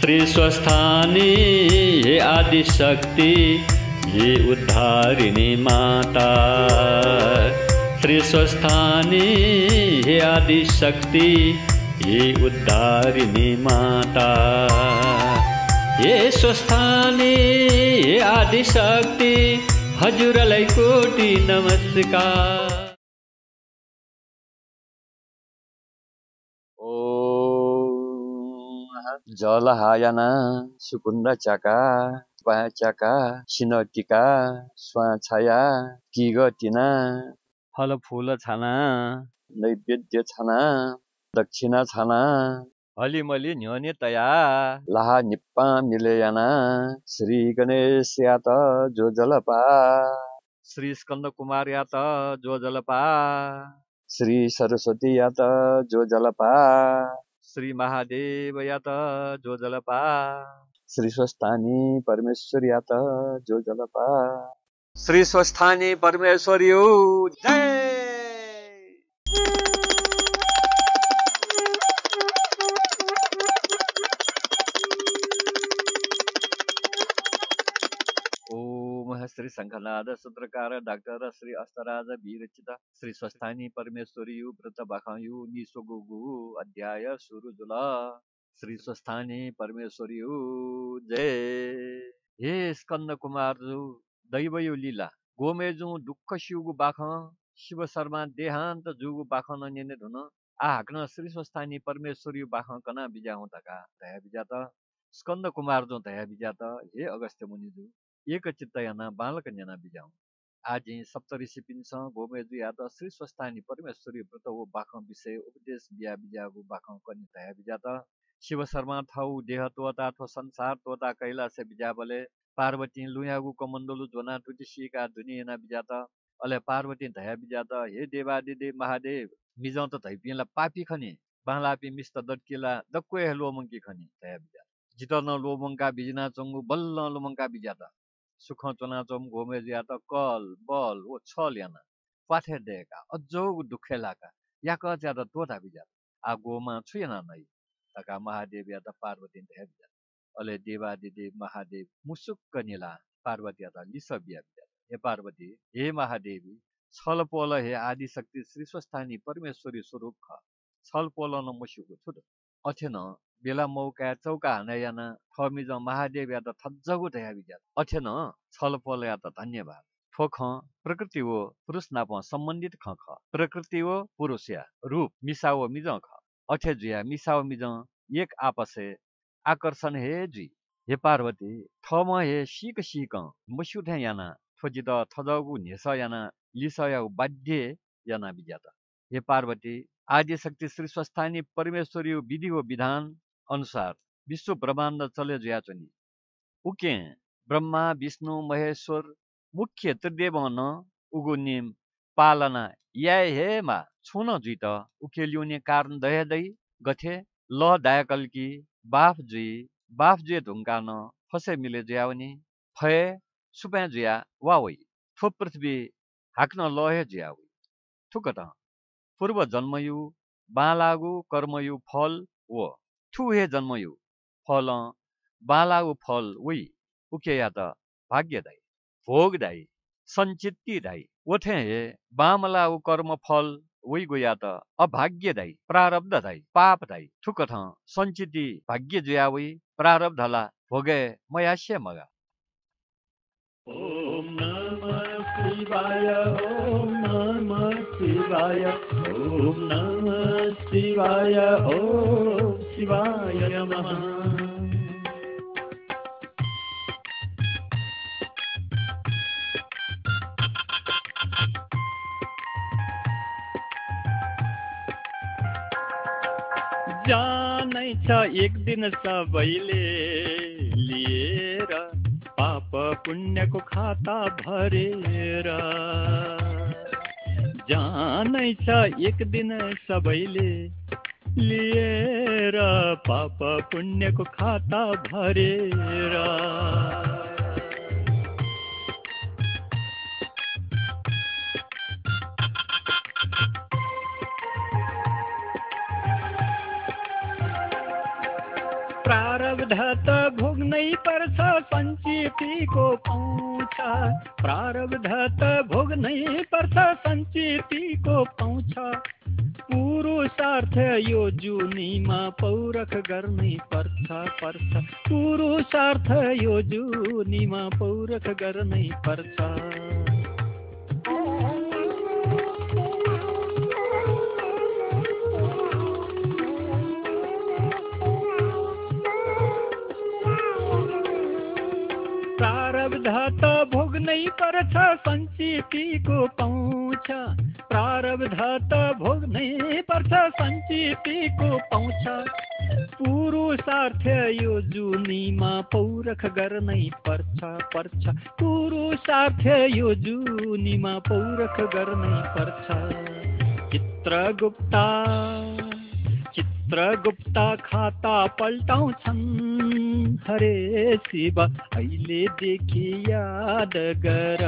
श्री स्वस्थानी हे आदिशक्ति हे उद्धारिणी माता। श्री स्वस्थानी हे आदिशक्ति हे उद्धारिणी माता। हे स्वस्थानी हे आदिशक्ति हजुरलाई कोटि नमस्कार। जलहायना सुकुन्द चाका चाका सिनटिका स्वाछाया किगटिना फलफुल छाना नैवेद्य छाना दक्षिणा छाना हलिमलि न्योने तया लाहा निप्पा मिलेयाना श्री गणेश यात जो जलपा। श्री स्कन्द कुमार यात जो जलपा। श्री सरस्वती यात जो जलपा। श्री महादेव यात जो जलपा। श्री स्वस्थानी परमेश्वर यात जो जलपा। श्री स्वस्थानी परमेश्वरी यू जय। शङ्खनाद सूत्रकार डाक्टर श्री अस्तराज विरचित श्री स्वस्थानी परमेश्वरी व्रत बाखायु निसोगुगु अध्याय सुरु जुल श्री स्वस्थानी परमेश्वरी जय हे स्कन्द कुमारजु दैवयु लीला गोमेजु दुःख शिवगु बाख शिव शर्मा देहान्त जुगु बाख ननेने धुन आ हाक्न श्री स्वस्थानी परमेश्वरी बाख कना बिजा हुँदाका दया बिजा त स्कन्द कुमार जो दया बिजा त हे अगस्त्य मुनिजु बालक न्याना बिजाउ। आजि सप्तऋषि पिन्छ गोमेजु याद श्री स्वस्थानी परमेश्वरी व्रत हो बाख विषय उपदेश बिया बिजागु बाख कनि दया बिजा त। शिव शर्मा थाउ देह तोता अथवा संसार तोता कैलाश बिजा बले। पार्वती लुयागु कमण्डलु जोना टुटिसिका बिजा त। अले पार्वती धया बिजा त। हे देवादि देव महादेव मिजाउ त धैपिला पापी खनि। बालापी मिस्त दटकिला दक्वे लोमङ्की खनि धया बिजा। जितन लोमङ्का बिजना चङ्गु बल्ल लोमङ्का बिजा सुख घोमेज या त कल बल ओ छल याना। पाथे देका अजोग दुखेलाका याक ज्या त तोता बिजा आ गोमा छुयना नै तका महादेव या त पार्वती धया बिजा अले देव महादेव मुसुक्क निला पार्वती या त लिस बिया हे पार्वती हे महादेवी छल पोल हे आदि शक्ति श्री स्वस्थानी परमेश्वरी स्वरूप ख। छल पोल न मुसुको छुट अथेन बेला मौका चौका हानायाना थमिज महादेव या त थज्जगु धया बिजा अथेन पोल या त धन्यवाद। ठोख प्रकृति हो पुरुष नाप सम्बन्धित ख ख। प्रकृति हो पुरुष या। रूप मिसाओ मिज ख। अथे जुया मिसाओ मिज। एक आपसे आकर्षण हे जी। हे पार्वती थम हे सिक सिक मुसुठे याना। थोजित थजगु नेस याना। लिस या बाध्य याना बिजात हे पार्वती आदि शक्ति श्री स्वस्थानी परमेश्वरी विधि हो विधान अनुसार विश्व ब्रह्माण्ड चले जुयाचनी। उके ब्रह्मा विष्णु महेश्वर मुख्य त्रिदेव न उगु निम पालना या हे मा छुन जुइत उके ल्याउने कारण दया दै गथे ल दायकल्की बाफ जुई बाफ जुए न फसे मिले जुयावनी फए सुपे जुया वावै थो पृथ्वी हाक्न लहे जुयावै। थुकट पूर्व जन्मयु बालागु कर्मयु फल वो। ठु हे जन्मयु फल बालागु फल उई उके या त भाग्यदायी भोगदायी सञ्चित्तिदायी ओठे हे बामलागु कर्म फल उई गुया त अभाग्यदायी प्रारब्धदायी पापदायी थुकठ सञ्चिति भाग्य जुयावै प्रारब्धला भोगे मयास्य मगा। ॐ नमः शिवाय नमः शिवाय ॐ नमः शिवाय ॐ शिवाय नमः। जानै छ एक दिन सबैले लिएर, पाप पुण्यको खाता भरेर। जानै छ एक दिन सबैले। लिएर पाप पुण्यको खाता भरेर। प्रारब्ध त भोग्नै पर्छ सञ्चितीको पाउँछ प्रारब्ध त भोग्नै पर्छ सञ्चितीको पाउँछ पुरुषार्थ यो जुनीमा पौरख गर्नै पर्छ पर्छ पुरुषार्थ यो जुनीमा पौरख गर्नै पर्छ प्रारब्ध त भोग्नै पर्छ सञ्चितीको पाउँछ। प्रारब्ध त भोग्नै पर्छ सञ्चितीको पाउँछ। पुरुषार्थ यो जुनीमा पौरख गर्नै पर्छ पर्छ। पुरुषार्थ यो जुनीमा पौरख गर्नै पर्छ। चित्रगुप्ता। चित्रगुप्ता खाता पल्टाउँछन्। हरे शिव अहिलेदेखि याद गर।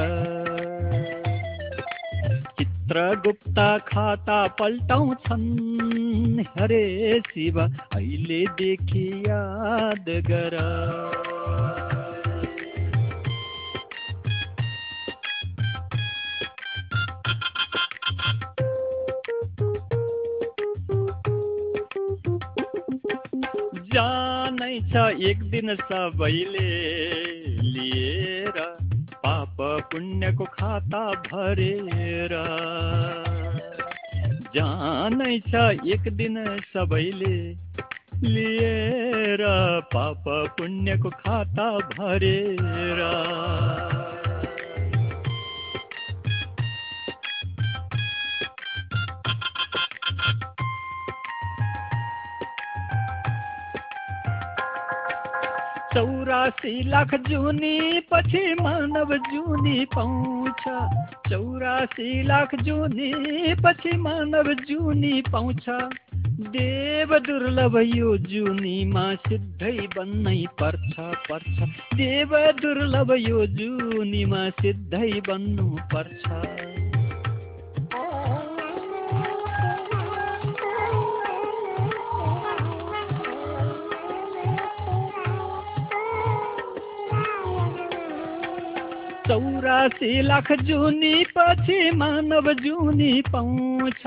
चित्रगुप्ता खाता पल्टाउँछन्। हरे शिव अहिलेदेखि याद गर। एक दिन सबैले लिएर। पाप पुण्यको खाता भरेर। जानै छ एक दिन सबैले लिएर। पाप पुण्यको खाता भरेर। चौरासी लाख जुनी पछि मानव जुनी पाउँछ चौरासी लाख जुनी पछि मानव जुनी पाउँछ देव दुर्लभ यो जुनीमा सिद्धै बन्नै पर्छ पर्छ। देव दुर्लभ यो जुनीमा सिद्धै बन्नु पर्छ। चौरासी लाख जुनी पछि मानव जुनी पाउँछ।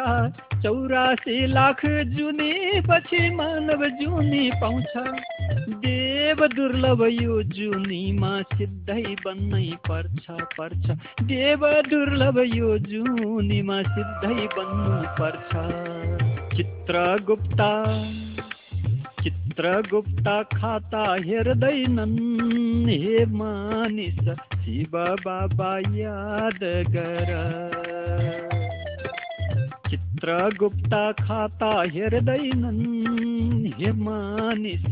चौरासी लाख जुनी पछि मानव जुनी पाउँछ। देव दुर्लभ यो जुनीमा सिद्धै बन्नै पर्छ पर्छ। देव दुर्लभ यो जुनीमा सिद्धै बन्नु पर्छ। चित्रगुप्ता। चित्रगुप्ता खाता हेर्दैनन् हे मानिस शिव बाबा याद गर चित्रगुप्ता खाता हेर्दैनन् हे मानिस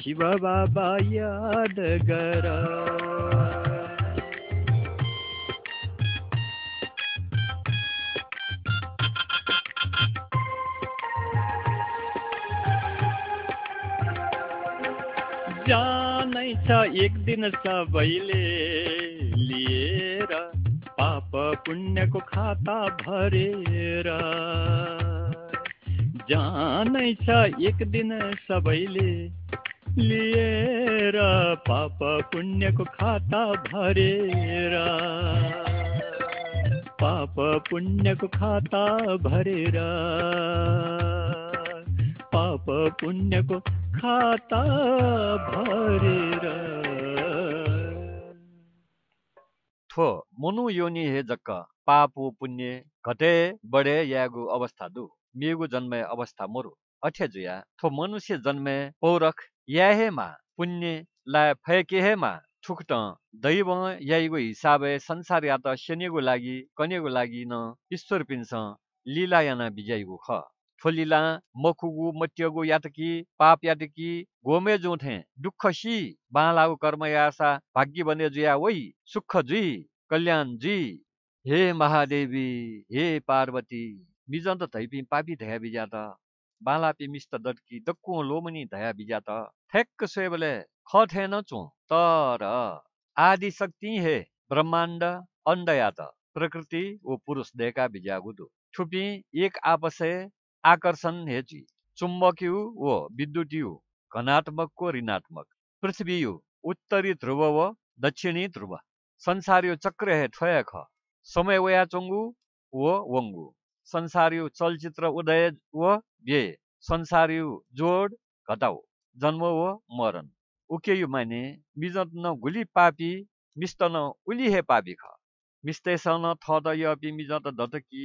शिव बाबा याद गर जानै छ एक दिन सबैले लिएर पाप पुण्यको खाता भरेर। जानै छ एक दिन सबैले लिएर पाप पुण्यको खाता भरेर। पाप पुण्यको खाता भरेर। पाप पुण्यको खाता भरेर थो मनु योनि हे जक्क पापु पुण्य घटे बढे यागु अवस्था दु मिगु जन्मे अवस्था मोरु। अठे जुया थो मनुष्य जन्मे पौरख या हे मा पुण्य ला फयके हे मा थुक्ट दैव याइगो हिसाबे संसार या त शनिगो लागि कनेगो लागि न ईश्वर पिन्स लीला याना बिजाइगु ख। थोलिला मकुगु मट्यगु यातकी, पाप यातकी, गोमे जोथे दुःख सी बालागु कर्म यासा भाग्य बने जुया वै सुख जुई कल्याण जी। हे महादेवी, हे पार्वती बिजन्त धैपी पापी धया बिजा त बाला पि मिस्त दटकी दक्कु लोमनी धया बिजा त ठेक्क सोएबले ख थेन चो, तर आदि शक्ति हे ब्रह्माण्ड अन्डया त प्रकृति ओ पुरुष देका बिजागुदु। छुपी एक आपसे आकर्षण हेची चुम्बकीय व विद्युतीय घनात्मकको ऋणात्मक पृथ्वी उत्तरी ध्रुव व दक्षिणी ध्रुव संसार यो चक्र हे ठोया ख समय वया चङ्गु व वङ्गु संसार यो चलचित्र उदय व व्यय संसार यो जोड घटाउ जन्म व मरण उके यो माने मिजत न गुली पापी मिस्त न उली हे पापी ख मिस्तेसन थद यपि मिजत दतकी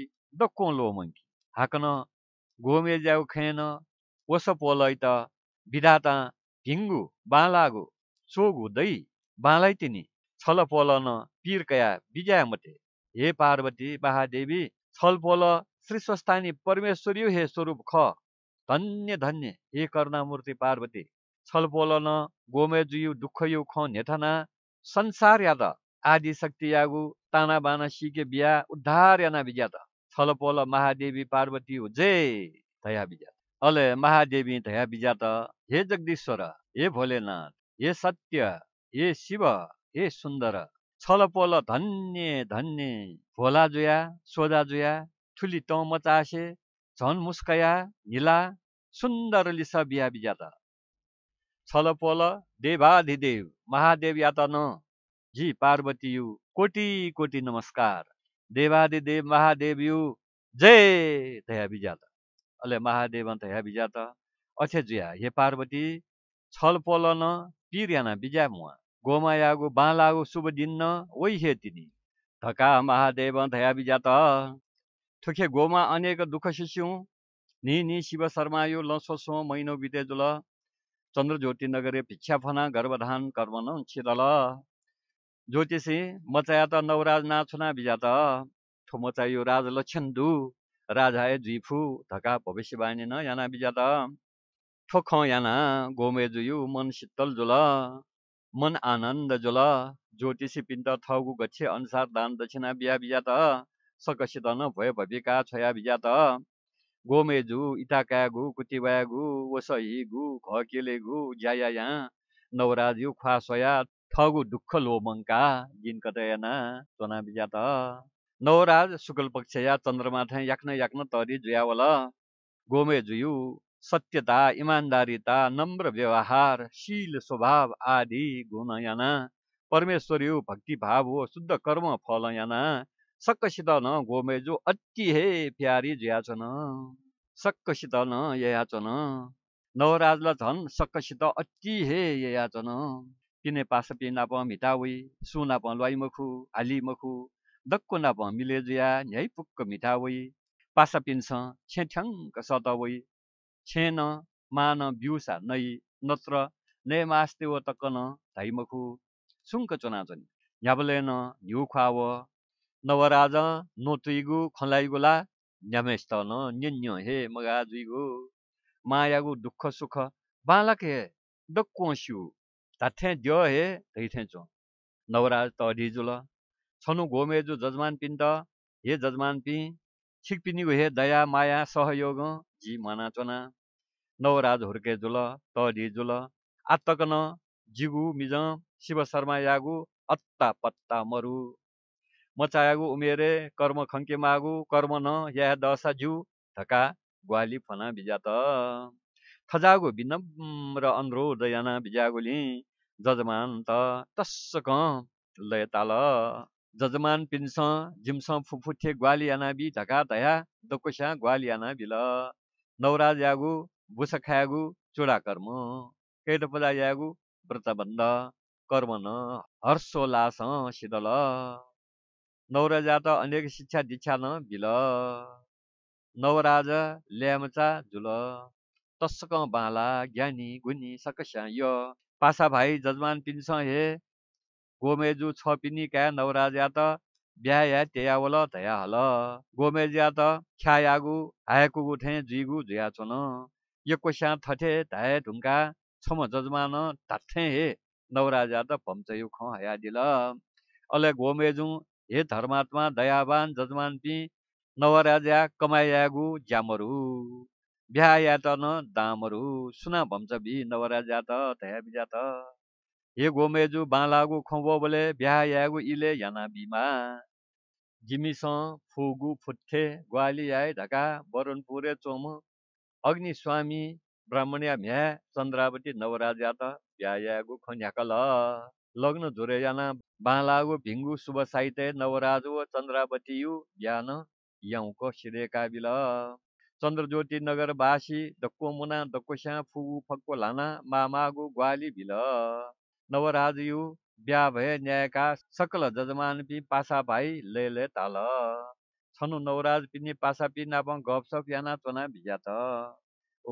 लो मंकी हाकन गोमे ज्याउ खेन वस पोलै त विधाता भिङ्गु बालागु चोगु दै बालै तिनी छल पोलन पीर कया विजय मते। हे पार्वती महादेवी छल पोल श्री स्वस्थानी परमेश्वरी हे स्वरूप ख। धन्य धन्य हे करुणामूर्ति पार्वती छल पोलन गोमे जुयु दुःख यु ख नेथना संसार याद आदि शक्ति यागु ताना बाना सिके बिया उद्धार याना बिजात छल पोल महादेवी पार्वती हो जय दया बिजात अले महादेवी दया बिजात हे जगदीश्वर हे भोलेनाथ हे सत्य हे शिव हे सुन्दर। छल पोल धन्य धन्य। भोला जुया सोजा जुया ठुली तँ मचासे झन मुस्कया निला सुन्दर लिस बिहा बिजात छल पोल देवाधिदेव महादेव या त न जी पार्वती यु कोटि कोटि नमस्कार। जय दया बिजात अले महादेव दया बिजात अछे जुया हे पार्वती छल पोल न पिर याना बिजा मुआ गोमा यागु बालागु शुभ दिन न वै हे तिनी धका महादेव दया बिजात थुखे गोमा अनेक दुःख शिष्यु नि नि शिव शर्मा यो बिते जुल चन्द्र ज्योति नगरे भिक्षा फना गर्भधान कर्म न छिदल ज्योतिषी मचाया त नवराज नाचुना बिजात ठो मचायो राज लक्षन्दु राजाए जुइफु धका भविष्यवाणी न याना बिजात ठोख याना गोमे जुयु मन शीतल जुल मन आनन्द जुल ज्योतिषी पिण्ड थगु गच्छे अनुसार दान दक्षिणा बिहा बिजात सकसित न भय भविका छया बिजात गोमेजु इटाकागु कुटिवागु वसहिगु घकेलेगु ज्याया नवराजु ख्वा सोया ठगु दुःख लोमङ्का गिन कतयना चोना बिजात। नवराज शुक्ल पक्षया चन्द्रमा थे याक्न याक्न तरी जुयावल। गोमे जुयु सत्यता इमान्दारिता नम्र व्यवहार शील स्वभाव आदि गुण याना। परमेश्वरी भक्ति भाव हो शुद्ध कर्म फल याना। सक्कसित न गोमेजु अति हे प्यारी जुयाचन। सक्कसित न ययाचन। नवराजला झन् सक्कसित अति हे ययाचन पिने पास पिनाप मिठावै सुनाप ल्वाइ मखु हाली मखु दक्को नाप जुया न्याइ पुक्क मिठावै पासा छेठ्याङ्क सतवै छेन मान बिउसा नै नत्र ने मास्ते व तक्कन धाइमखु सुङ्क चोनाचनि न्याबलेन न्यु ख्वाव नवराज नोतुइगु खलाइगुला न्यामेस्त न न्यन्य हे मगा जुइगु मायागु दुःख सुख बालक हे दक्को स्यु धाथे द्य हे धैथे चो नवराज त ढिजुल छनु गोमेजु जजमान पिण्ड हे जजमान पि छिकपिनीगु हे दया माया सहयोग जी मना चोना। नवराज हुर्के जुल त ढिजुल आत्तकन जिगु मिज शिव शर्मा यागु अत्ता पत्ता मरु। मचायागु उमेरे कर्म खङ्के मागु कर्म न या दशा ज्यू धका ग्वाली फना बिजात। थजागु विनम्र अनुरोध याना बिजागुली जजमान त लय ताल जजमान पिन्स जिम्स फुफुथे ग्वाली धका धया दकोस्या ग्वाली याना बिल नवराज यागु बुस खायागु चुडा कर्म कैद पदा यागु व्रतबन्ध। कर्म न हर्षोल्लास सिदल नवराजा त अनेक शिक्षा दीक्षा न बिल। नवराज ल्यामचा झुल तस्सक बाला ज्ञानी गुनी सकस्या य पासा भाइ जजमान पिन्स हे गोमेजु छ पिनी क्या नवराजा त? बिहा या त्ययावल धया हल। गोमेज्या त ख्यायागु हायकुगु थे जुइगु जुया चोन यकोस्या थठे धाए ढुङ्गा छम जजमान धाठे हे नवराजा त भम्चयु ख हया दिल। अले गोमेजु हे धर्मात्मा दयावान जजमान पि नवराजा कमायागु ज्यामरु। बिहा त न दामरु सुना भन्छ बि नवराजा त धया बिजा त। हे गोमेजु बालागु बिहा यागु इले याना बिमा। जिमिस फुगु फुट्ठे ग्वाली आए ढका वरुण पुरे चोम। अग्नि स्वामी ब्राह्मणिया म्या चन्द्रावती नवराज्यात ब्यायागु खन्याकल। लग्न झुरेयाना बालागु भिङ्गु शुभ साहित्य नवराजु चन्द्रावती यु ब्यान यौको सिरेका बिल चन्द्रज्योति नगरवासी दक्को मुना दक्को स्या फुगु फक्को लाना मामागु ग्वाली बिल नवराज यु ब्या भए न्यायका सकल जजमान पि पासा भाइ ले ले ताल। छनु नवराज पिनी पासा पि नापं गपसप याना चना भिजात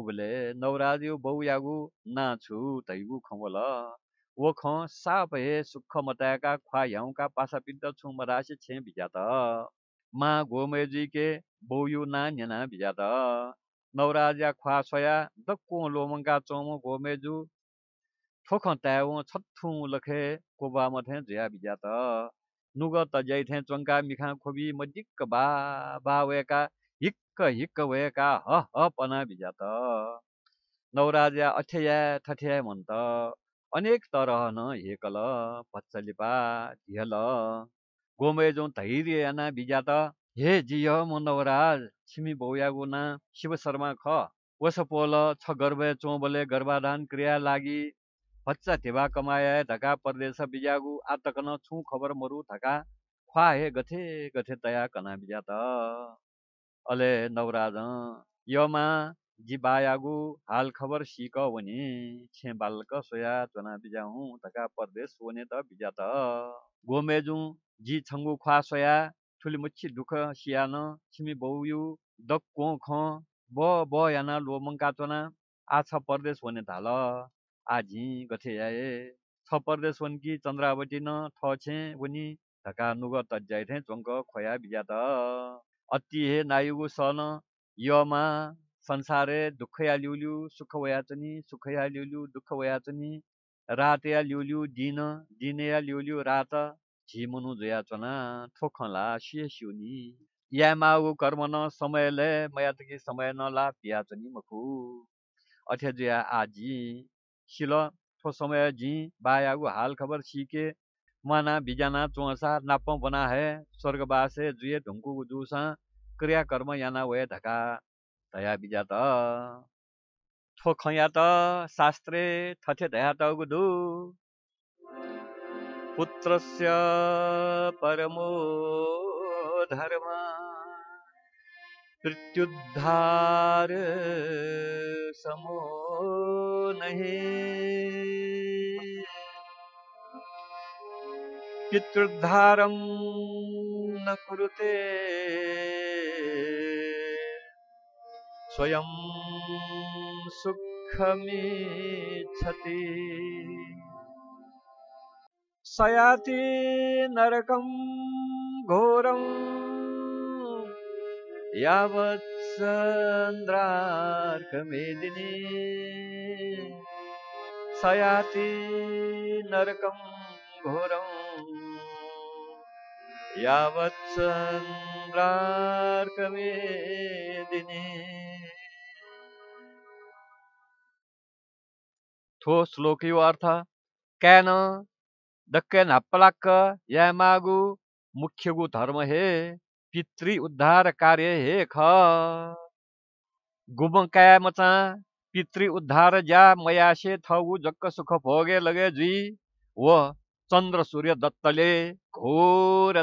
उबले नवराज यु यागु नाछु तैगु खमल। वो ख साप हे सुख मतायका ख्वा ह्याउका पासा पिद्द छु मरासे छे भिजात मा गोमेजी के बौयु ना न्याना भिजात नवराजा ख्वा सोया दक्को लोमङ्का चोमो गोमेजु ठोख त्याउ छत्थु लखे कोबा मथे जुया भिजात नुग त जैथे चोङ्का मिखा खोबी मजिक्क बा बा वेका हिक्क हिक्क वेका ह ह पना भिजात नवराजा अठ्याया ठठ्याया मन्त अनेक तरह न हेकल पच्चलिपा ढियल गोमेजौँ धैर्य याना बिजात हे जिय म नवराज छिमी बौयागो ना शिव शर्मा ख वस पोल छ गर्भ चोबले गर्भाधान क्रिया लागि बच्चा टेवा कमाया धका परदेश बिजागु आतकन छु खबर मरु धका ख्वा हे गथे गथे तया कना बिजात अले नवराज यमा जी बायागु हाल खबर सिक वनी छे बालक सोया चना बिजाहु तका परदेश वने त बिजा त गोमेजु जी छङ्गु ख्वा सोया ठुली मुच्छी दुख सियान छिमी बौयु दक को ख ब ब याना लोमङ्का चना आ छ परदेश वने धाल झी गथे याए छ परदेश वनकी चन्द्रावती न ठ छे वनी धका नुग तज्जाइ थे चोङ्क खोया बिजा त। अति हे नायुगु सन यमा संसारे दुःखया ल्युल्यु सुख वयाचनी सुखया ल्युल्यु दुःख वयाचनी रातया ल्युल्यु दिन दिनया ल्युल्यु रात। झिमुनु जयाचना ठोखला सिए सिउनी। यामागु कर्म न समयले मयातकी समय न ला पियाचनी मखु। जुया आजी सिल ठो समय जी बायागु हाल खबर सिके मना बिजाना चोसा नाप बना है स्वर्गवासे जुए ढुङ्कुगु जुसा क्रिया कर्म याना वय धका। दया बिजात थो खयात शास्त्रे थथे दयात गुदु पुत्रस्य परमो धर्म। मृत्युद्धार समो नहि। पितृद्धारं न कुरुते। स्वयं सुखमिच्छति सयाति नरकं घोरम् यावत्सन्द्रार्कमेदिने सयाति नरकं घोरम् यावत्सन्द्रार्कमेदिने थो श्लोक यो अर्थ कैन दक्के नाप्पलाक्क यामागु मुख्यगु धर्म हे पितृ उद्धार कार्य हे ख गुबकाया मचा पितृ उद्धार ज्या मयासे थगु जक्क सुख भोगे लगे जुई व चन्द्र सूर्य दत्तले घोर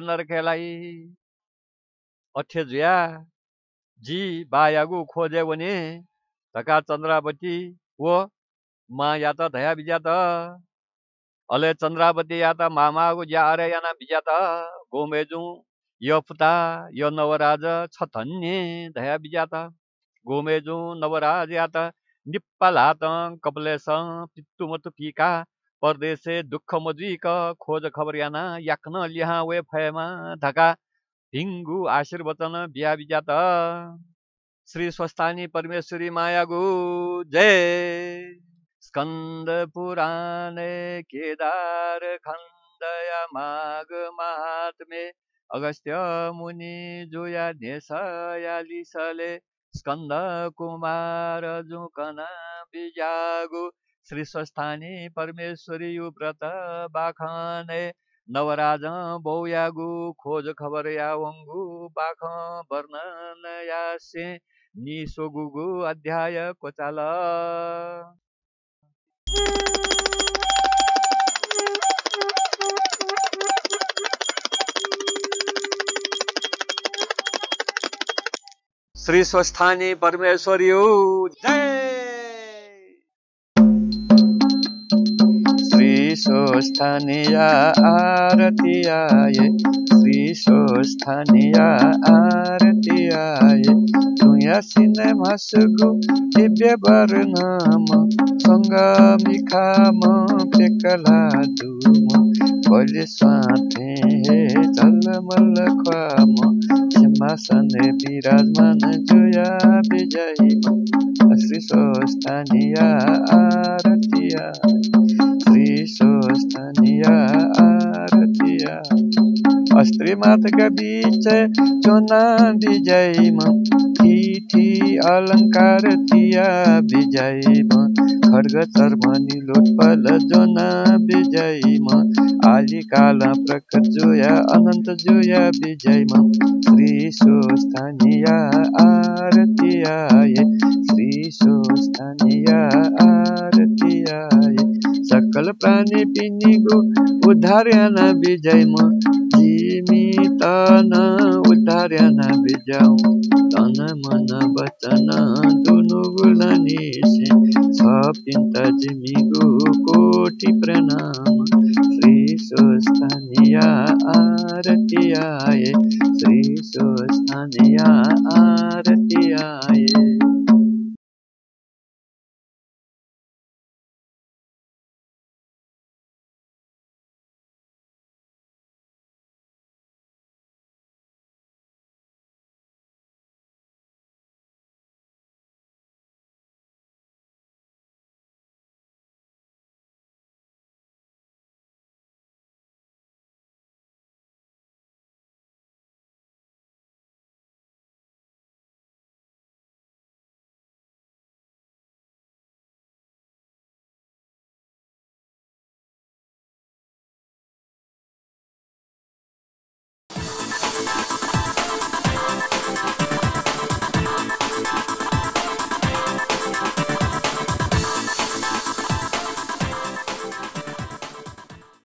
अठे जुया जी बायागु खोजे वने धका चन्द्रावती व मा या त धया बिजा त अले ज्या अरे याना बिजा त गोमेजु यो पुता यो नवराज छ धन्य धया बिजा त गोमेजु नवराज या त निप्पल हात कपलेस पित्तुमतु पिका परदेशे दुःख मजुइक खोज खबर याना याक्न लिहा वे फयमा धका भिङ्गु आशीर्वचन बिया बिजा त श्री स्वस्थानी परमेश्वरी मायागु जय स्कंद पुराणे केदार खंडया माग महात्मे अगस्त्य मुनि जुया नेसया लिसले स्कंद कुमार जुकना बिजागु श्री स्वस्थानी परमेश्वरी व्रत बाखाने नवराज बौयागु खोज खबर यावंगु बाख वर्णन यासे निसोगुगु अध्याय कोचाल। श्री स्वस्थानी परमेश्वरी जय। श्री स्वस्थानीय आरती आए श्री स्वस्थानीय आरती आए तुया सिनेमा सुगु दिव्य वर्णम सङ्गमिखाम पेकला दुम कहिले स्वाथे हे झलमल ख्वाम सिंहासने विराजमान जोया विजयी श्री स्वस्थानीय आरतिया। स्वस्थानीय आरतिया। अस्त्री माथका बीच चोना विजयमा थिथि अलङ्कार तिया विजयमा खड्ग चर्मनी लोटपल जोना विजयमा आली काल प्रकट जोया अनन्त जोया विजयमा श्री स्वस्थानीय आरतियाय श्री स्वस्थानीय आरतियाय सकल प्राणी पिनिगो उद्धार्यान विजयमा जीवितन उद्धार्यान विजयौ तन मन वचन दुनु गुणनिसे सपिन्त जिमिगु कोटि प्रणाम। श्री स्वस्थानीय आरतियाय श्री स्वस्थानीय आरतियाय